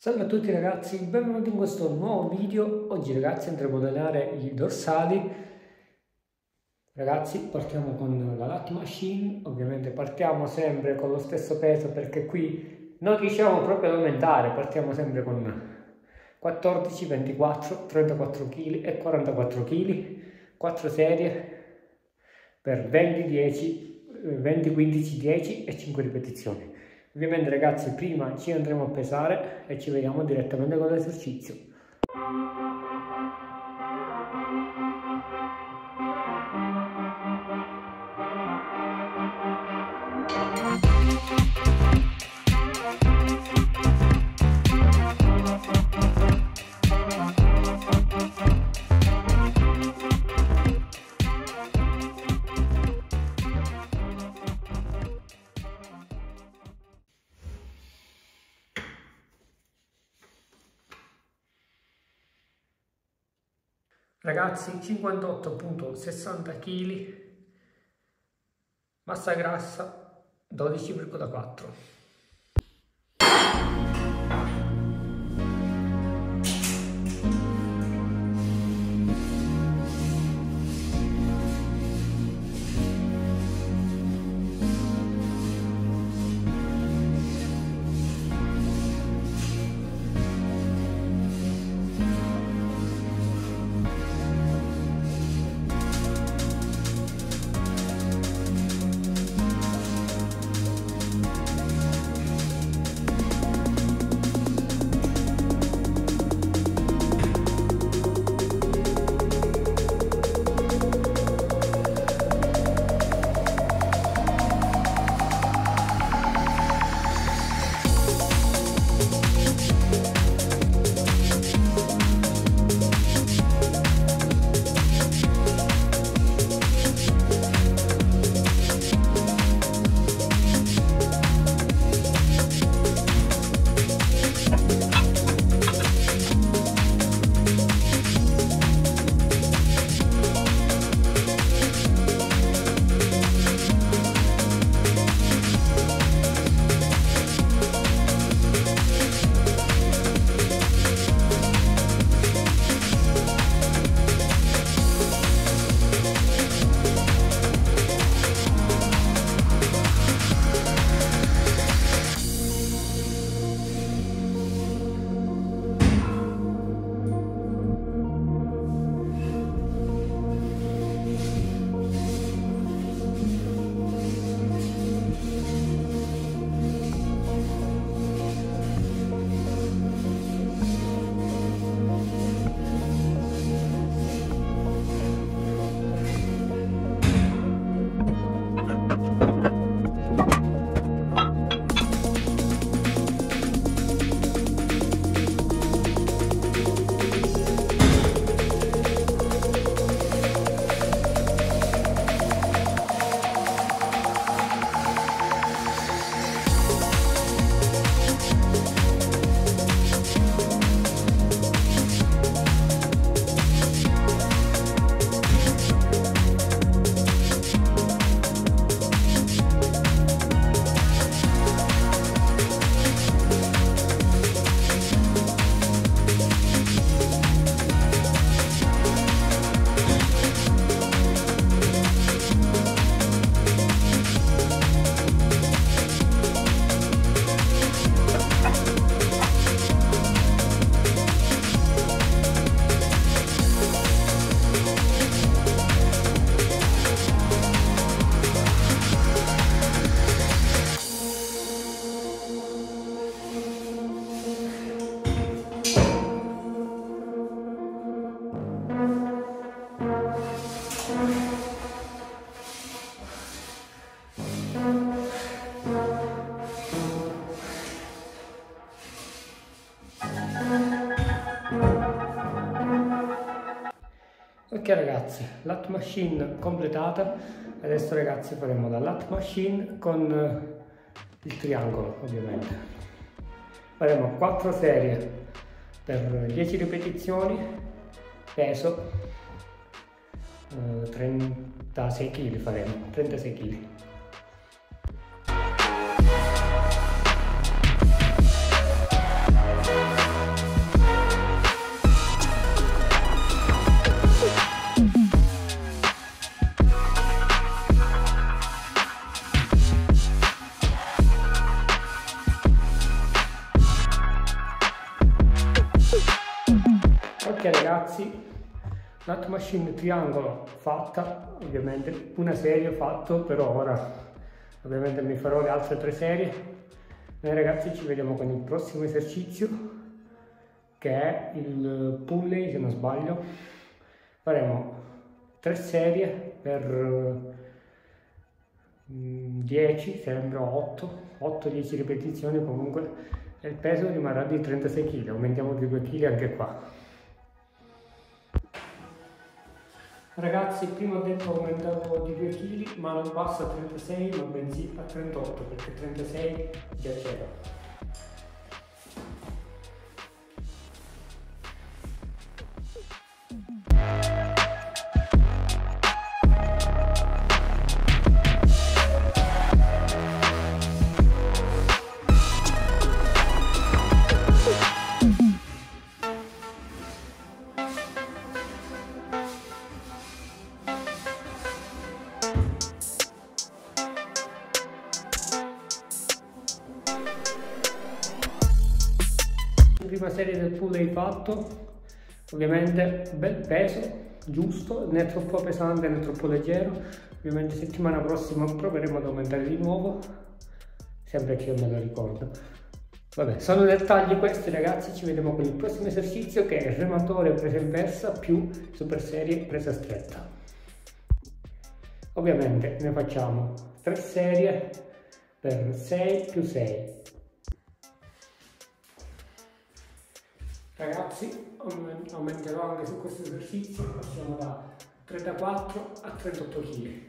Salve a tutti ragazzi, benvenuti in questo nuovo video. Oggi ragazzi andremo a modelare i dorsali. Ragazzi partiamo con la lat machine, ovviamente partiamo sempre con lo stesso peso perché qui non riusciamo proprio ad aumentare, partiamo sempre con 14, 24, 34 kg e 44 kg, 4 serie per 20, 10, 20, 15, 10 e 5 ripetizioni. Ovviamente ragazzi prima ci andremo a pesare e ci vediamo direttamente con l'esercizio. Ragazzi 58.60 kg, massa grassa 12,4 Ok ragazzi, lat machine completata, adesso ragazzi faremo la lat machine con eh, il triangolo ovviamente. Faremo 4 serie per 10 ripetizioni, peso eh, 36 kg faremo, 36 kg. Machine triangolo fatta, ovviamente una serie fatto, però ora ovviamente mi farò le altre tre serie. Noi ragazzi ci vediamo con il prossimo esercizio che è il pulley se non sbaglio. Faremo tre serie per 10, mm, sembra 8, 8-10 ripetizioni comunque e il peso rimarrà di 36 kg, aumentiamo di 2 kg anche qua. Ragazzi, prima ho detto aumentavo di 2 kg, ma non passa a 36, ma bensì a 38, perché 36 già c'era. Prima serie del pull hai fatto. Ovviamente bel peso giusto né troppo pesante né troppo leggero. Ovviamente settimana prossima proveremo ad aumentare di nuovo sempre che io me lo ricordo. Vabbè sono dettagli questi ragazzi ci vediamo con il prossimo esercizio che è rematore presa inversa più super serie presa stretta. Ovviamente ne facciamo 3 serie per 6 più 6 Ragazzi, aumenterò anche su questo esercizio, passiamo da 34 a 38 kg.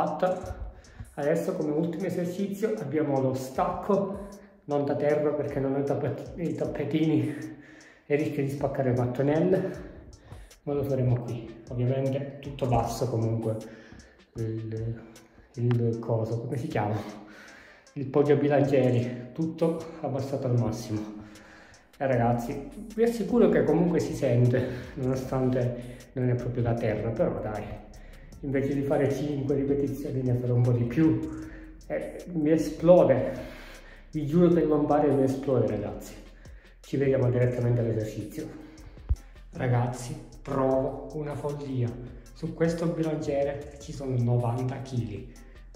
Fatta. Adesso come ultimo esercizio abbiamo lo stacco non da terra perché non ho i tappetini e rischia di spaccare le mattonelle ma lo faremo qui. Ovviamente tutto basso comunque il, il coso come si chiama? Il poggio bilancieri tutto abbassato al massimo. E ragazzi vi assicuro che comunque si sente nonostante non è proprio da terra però dai invece di fare 5 ripetizioni ne farò un po' di più. E mi esplode. Vi giuro che il lombare mi esplode ragazzi. Ci vediamo direttamente all'esercizio. Ragazzi provo una follia. Su questo bilanciere ci sono 90 kg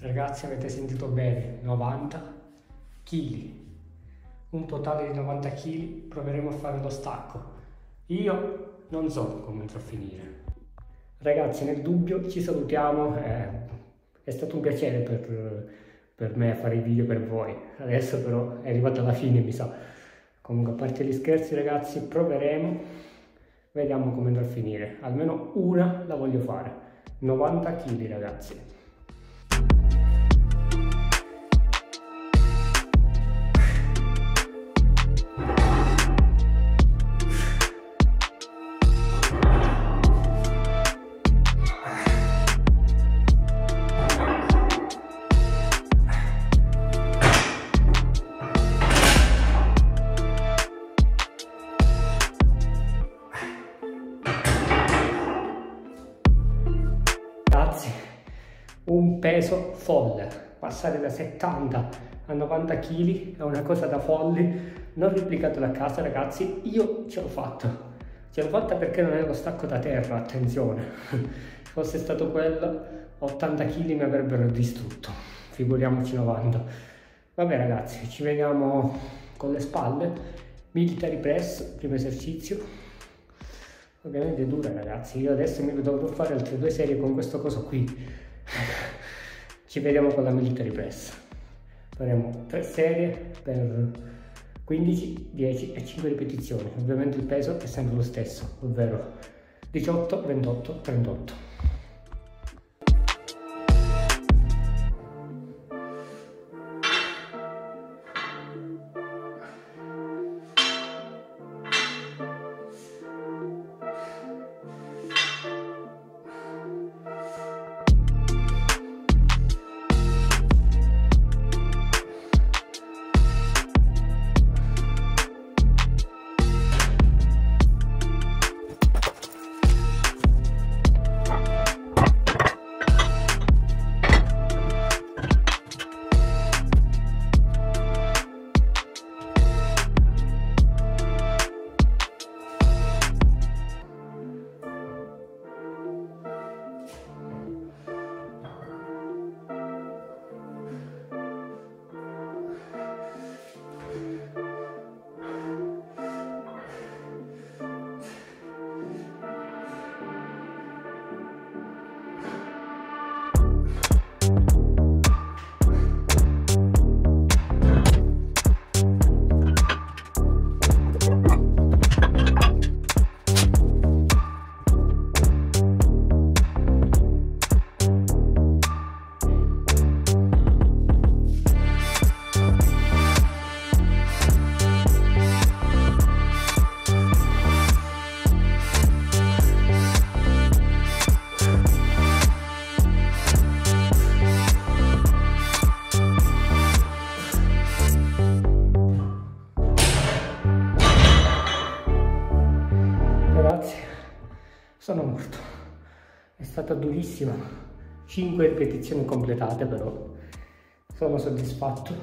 ragazzi avete sentito bene? 90 kg un totale di 90 kg proveremo a fare lo stacco. Io non so come andrà a finire Ragazzi, nel dubbio ci salutiamo, eh, è stato un piacere per, per, me fare i video per voi, adesso però è arrivata la fine mi sa. Comunque a parte gli scherzi ragazzi, proveremo, vediamo come andrà a finire, almeno una la voglio fare, 90 kg ragazzi. Folle, passare da 70 a 90 kg è una cosa da folli, non replicatelo a casa ragazzi, io ce l'ho fatta, ce l'ho fatta perché non è lo stacco da terra, attenzione, se fosse stato quello 80 kg mi avrebbero distrutto, figuriamoci 90. Vabbè ragazzi, ci vediamo con le spalle, military press, primo esercizio, ovviamente dura ragazzi, io adesso mi dovrò fare altre due serie con questo coso qui, ci vediamo con la military press faremo tre serie per 15 10 e 5 ripetizioni. Ovviamente il peso è sempre lo stesso ovvero 18 28 38 stata durissima. 5 ripetizioni completate però. Sono soddisfatto.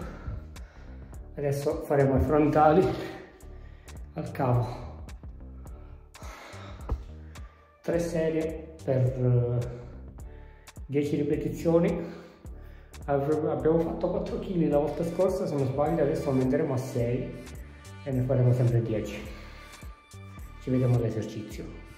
Adesso faremo i frontali al cavo. 3 serie per 10 ripetizioni abbiamo fatto 4 kg la volta scorsa se non sbaglio adesso aumenteremo a 6 e ne faremo sempre 10 ci vediamo all'esercizio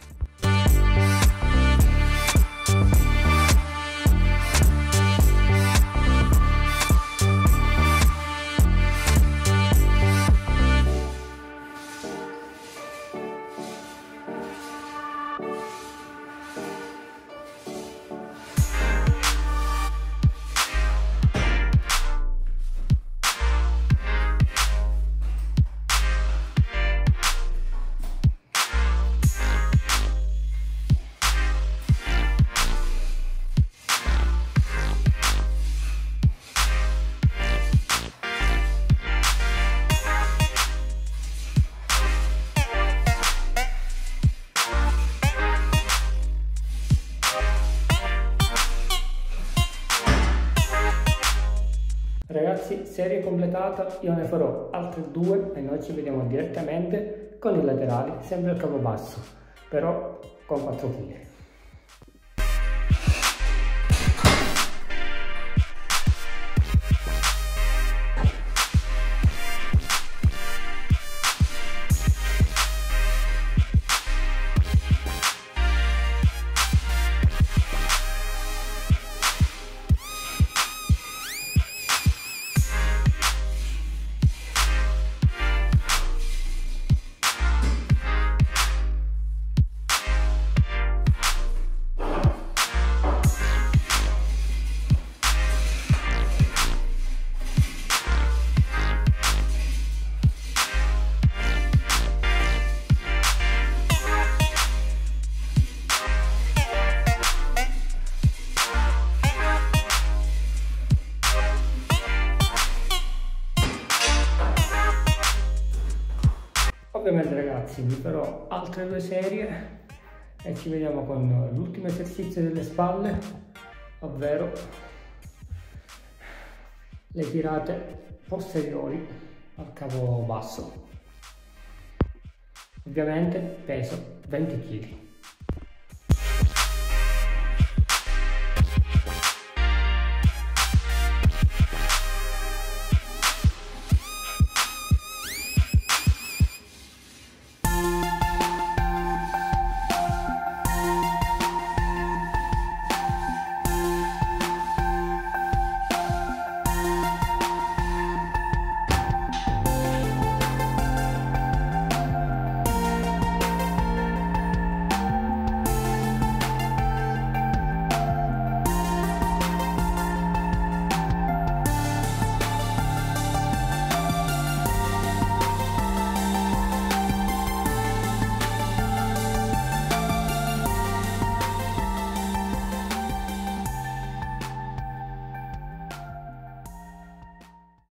serie completata, io ne farò altre due e noi ci vediamo direttamente con i laterali, sempre al capo basso, però con 4 kg. Ragazzi vi farò altre due serie e ci vediamo con l'ultimo esercizio delle spalle, ovvero le tirate posteriori al capo basso. Ovviamente peso 20 kg.